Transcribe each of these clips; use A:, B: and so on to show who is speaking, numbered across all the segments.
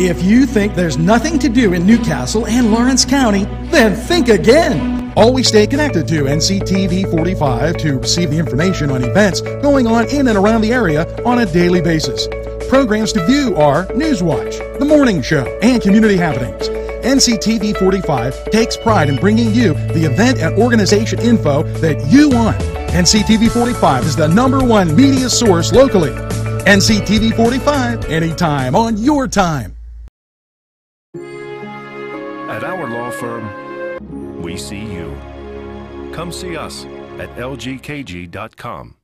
A: If you think there's nothing to do in New Castle and Lawrence County, then think again. Always stay connected to NCTV 45 to receive the information on events going on in and around the area on a daily basis. Programs to view are Newswatch, The Morning Show, and Community Happenings. NCTV 45 takes pride in bringing you the event and organization info that you want. NCTV 45 is the number one media source locally. NCTV 45, anytime on your time.
B: You. Come see us at lgkg.com.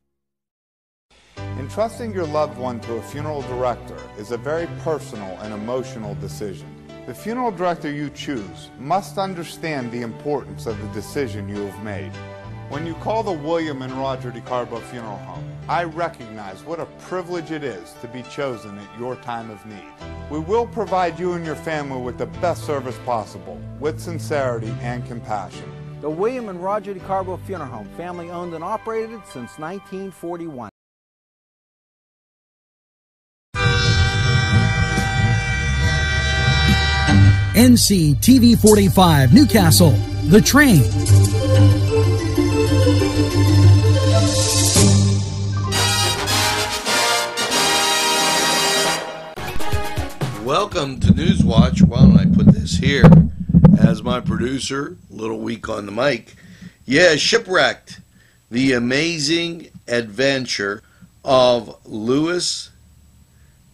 C: Entrusting your loved one to a funeral director is a very personal and emotional decision. The funeral director you choose must understand the importance of the decision you have made. When you call the William and Roger DeCarbo Funeral Home, I recognize what a privilege it is to be chosen at your time of need. We will provide you and your family with the best service possible, with sincerity and compassion.
D: The William and Roger DeCarbo Funeral Home, family owned and operated since 1941.
A: NC TV 45 New Castle, The Train.
E: Welcome to Newswatch. Why don't I put this here as my producer? A little weak on the mic. Yeah, Shipwrecked. The amazing adventure of Louis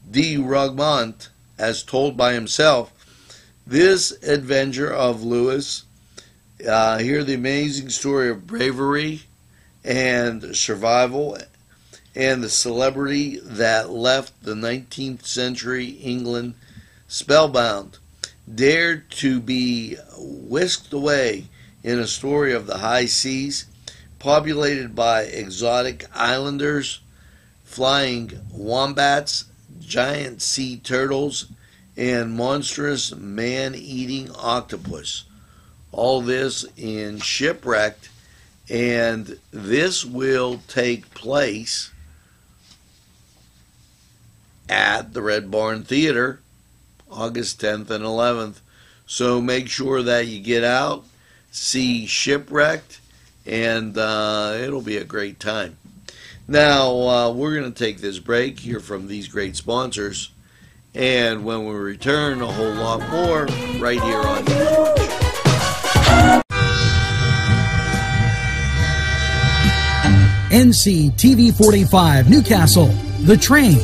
E: de Rougemont, as told by himself. This adventure of Louis, uh, hear the amazing story of bravery and survival and the celebrity that left the 19th century England spellbound, dared to be whisked away in a story of the high seas, populated by exotic islanders, flying wombats, giant sea turtles, and monstrous man eating octopus. All this in Shipwrecked, and this will take place at the Red Barn Theater August 10th and 11th. So make sure that you get out, see Shipwrecked, and uh, it'll be a great time. Now, uh, we're going to take this break, hear from these great sponsors, and when we return, a whole lot more right here on
A: NC TV 45 New Castle, The Train.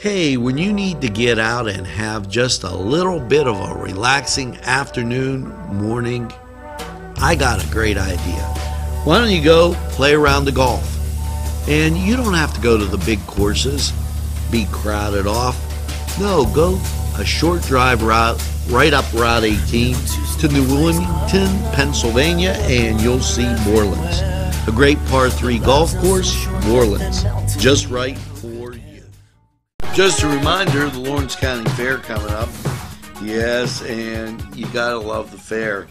E: Hey, when you need to get out and have just a little bit of a relaxing afternoon, morning, I got a great idea. Why don't you go play around the golf? And you don't have to go to the big courses, be crowded off. No, go a short drive route right up Route 18 to New Wilmington, Pennsylvania, and you'll see Moorlands. A great par 3 golf course, Moorlands. Just right for. Just a reminder the Lawrence County Fair coming up. Yes, and you gotta love the fair.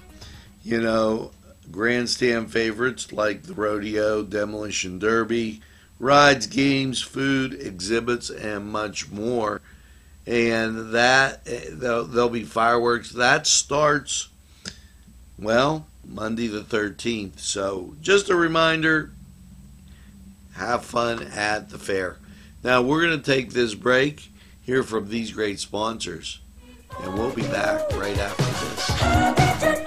E: You know, grandstand favorites like the rodeo, demolition derby, rides, games, food, exhibits, and much more. And that eh, there'll, there'll be fireworks. That starts well Monday the 13th. So just a reminder have fun at the fair. Now we're going to take this break, hear from these great sponsors, and we'll be back right after this.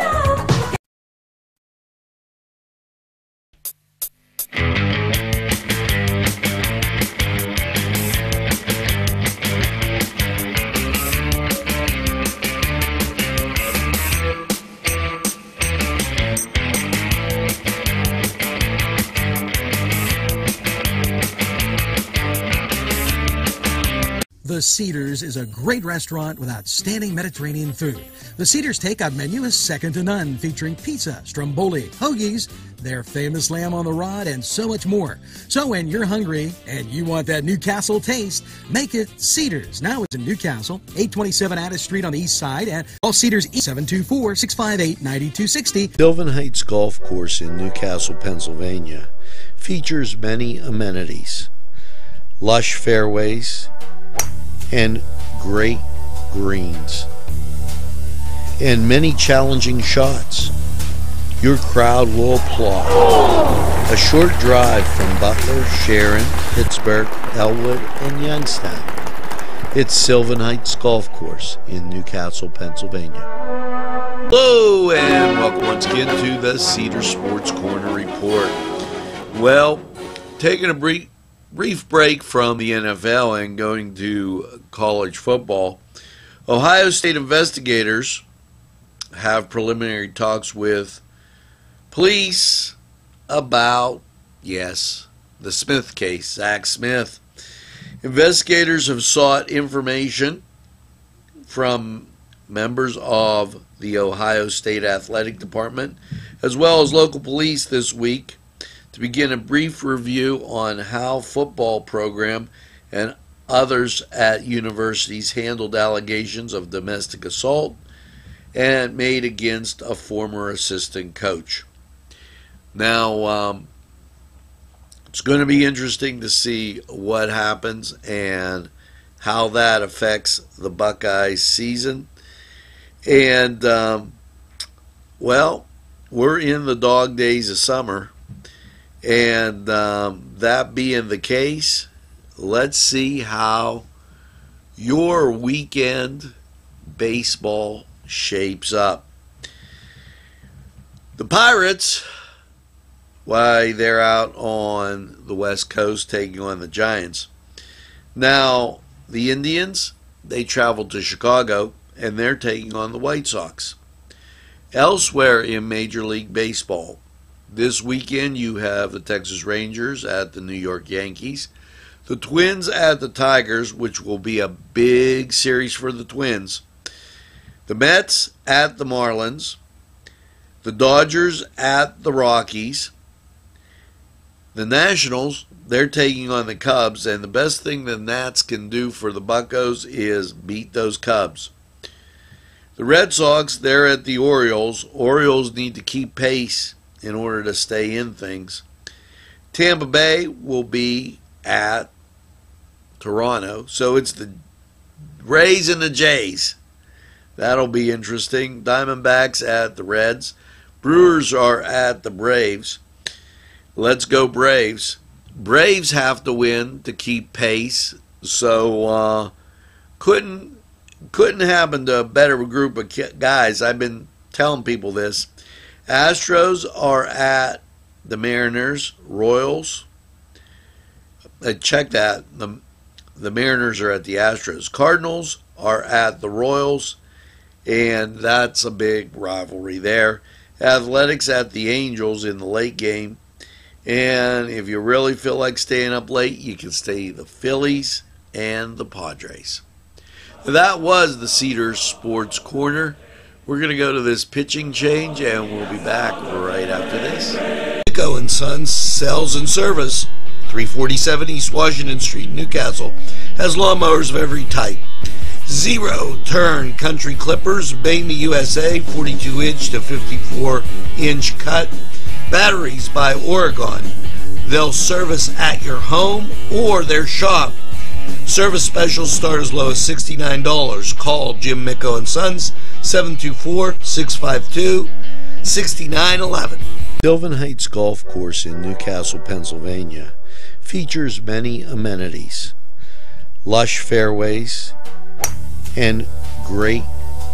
A: Cedars is a great restaurant with outstanding Mediterranean food. The Cedars Takeout menu is second to none, featuring pizza, stromboli, hoagies, their famous lamb on the rod, and so much more. So when you're hungry and you want that New Castle taste, make it Cedars. Now it's in New Castle, 827 Addis Street on the east side, and all Cedars 724 658 9260.
E: Sylvan Heights Golf Course in New Castle, Pennsylvania features many amenities, lush fairways, and great greens, and many challenging shots. Your crowd will applaud. A short drive from Butler, Sharon, Pittsburgh, Ellwood, and Youngstown. It's Sylvan Heights Golf Course in New Castle, Pennsylvania. Hello, and welcome once again to the Cedar Sports Corner Report. Well, taking a brief, brief break from the NFL and going to college football, Ohio State investigators have preliminary talks with police about, yes, the Smith case, Zach Smith. Investigators have sought information from members of the Ohio State Athletic Department as well as local police this week to begin a brief review on how football program and others at universities handled allegations of domestic assault and made against a former assistant coach. Now, um, it's going to be interesting to see what happens and how that affects the Buckeyes season. And, um, well, we're in the dog days of summer. And um, that being the case, let's see how your weekend baseball shapes up. The Pirates why they're out on the West Coast taking on the Giants. Now, the Indians, they traveled to Chicago and they're taking on the White Sox. Elsewhere in Major League Baseball, this weekend you have the Texas Rangers at the New York Yankees, the Twins at the Tigers, which will be a big series for the Twins, the Mets at the Marlins, the Dodgers at the Rockies, the Nationals, they're taking on the Cubs, and the best thing the Nats can do for the Buckos is beat those Cubs. The Red Sox, they're at the Orioles. Orioles need to keep pace in order to stay in things. Tampa Bay will be at Toronto, so it's the Rays and the Jays. That'll be interesting. Diamondbacks at the Reds. Brewers are at the Braves. Let's go Braves. Braves have to win to keep pace. So uh, couldn't couldn't happen to a better group of guys. I've been telling people this. Astros are at the Mariners. Royals. Uh, check that. The the Mariners are at the Astros. Cardinals are at the Royals, and that's a big rivalry there. Athletics at the Angels in the late game. And if you really feel like staying up late, you can stay the Phillies and the Padres. That was the Cedars Sports Corner. We're going to go to this pitching change, and we'll be back right after this. Nico and Sons Sales and Service, 347 East Washington Street, New Castle, has lawnmowers of every type. Zero turn country clippers, Bama USA, 42 inch to 54 inch cut Batteries by Oregon. They'll service at your home or their shop. Service specials start as low as $69. Call Jim Micko and Sons 724-652-6911. Sylvan Heights Golf Course in New Castle, Pennsylvania features many amenities, lush fairways, and great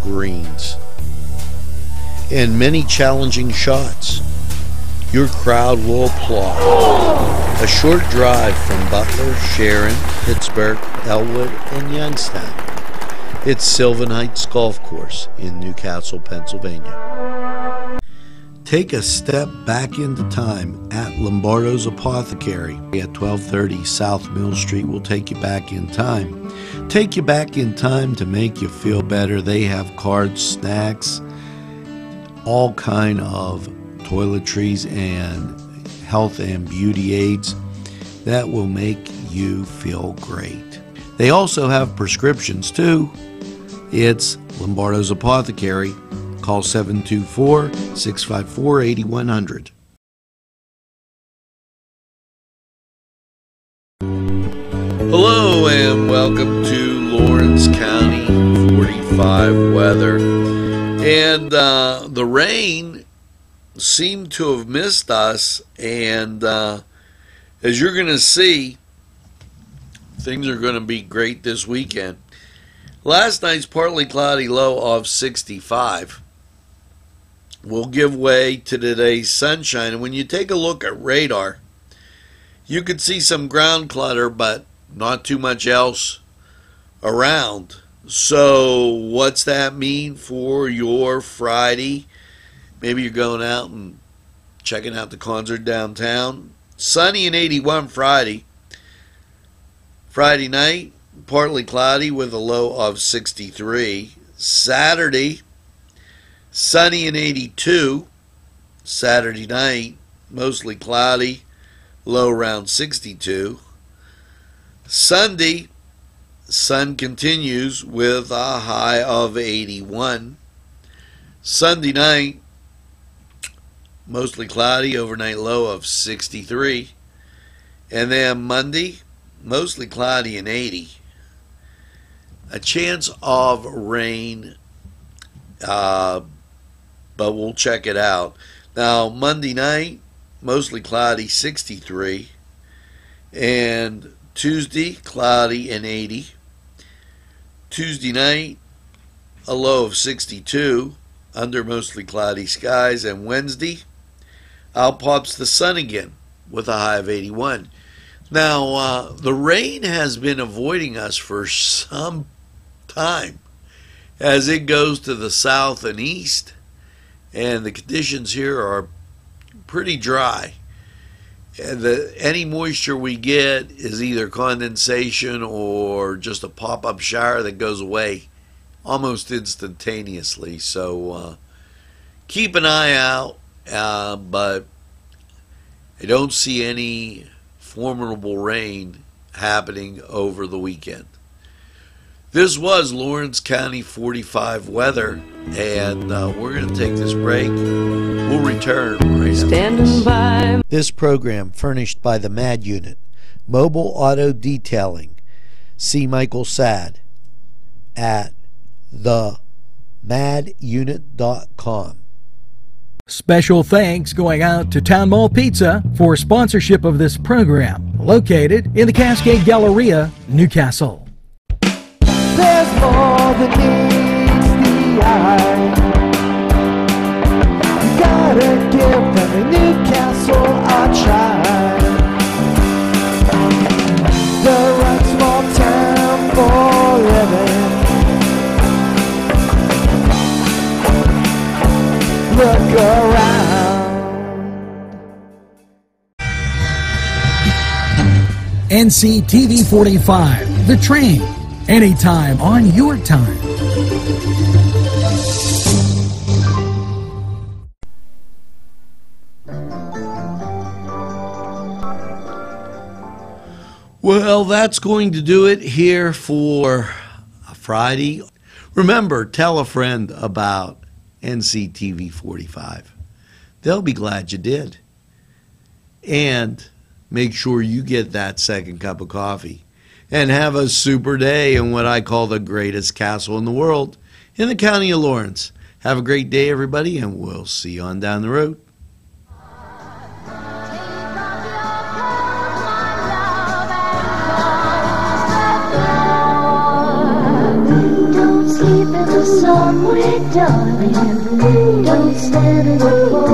E: greens, and many challenging shots your crowd will applaud. A short drive from Butler, Sharon, Pittsburgh, Ellwood, and Youngstown. It's Sylvan Heights Golf Course in New Castle, Pennsylvania. Take a step back into time at Lombardo's Apothecary at 1230 South Mill Street We'll take you back in time. Take you back in time to make you feel better. They have cards, snacks, all kind of toiletries and health and beauty aids that will make you feel great. They also have prescriptions too. It's Lombardo's Apothecary. Call 724 654 8100. Hello and welcome to Lawrence County 45 weather. And uh, the rain seemed to have missed us, and uh, as you're going to see, things are going to be great this weekend. Last night's partly cloudy low of 65 will give way to today's sunshine. And when you take a look at radar, you could see some ground clutter, but not too much else around. So, what's that mean for your Friday? Maybe you're going out and checking out the concert downtown. Sunny and 81 Friday. Friday night, partly cloudy with a low of 63. Saturday, sunny and 82. Saturday night, mostly cloudy, low around 62. Sunday, sun continues with a high of 81. Sunday night, mostly cloudy, overnight low of 63. And then Monday, mostly cloudy and 80. A chance of rain, uh, but we'll check it out. Now, Monday night, mostly cloudy, 63. And Tuesday, cloudy and 80. Tuesday night, a low of 62, under mostly cloudy skies. And Wednesday, out pops the sun again with a high of 81. Now, uh, the rain has been avoiding us for some time as it goes to the south and east, and the conditions here are pretty dry. And the, any moisture we get is either condensation or just a pop up shower that goes away almost instantaneously. So uh, keep an eye out, uh, but I don't see any formidable rain happening over the weekend. This was Lawrence County 45 weather, and uh, we're going to take this break. We'll return right Standing by. This program furnished by the MAD Unit, Mobile Auto Detailing. See Michael Sad at the themadunit.com.
A: Special thanks going out to Town Mall Pizza for sponsorship of this program, located in the Cascade Galleria, New Castle. There's more than meets the eye. NCTV 45, The Train anytime on your time.
E: Well, that's going to do it here for Friday. Remember, tell a friend about NCTV 45. They'll be glad you did. And make sure you get that second cup of coffee and have a super day in what I call the greatest castle in the world in the county of Lawrence. Have a great day, everybody, and we'll see you on down the road.
F: Don't stand in the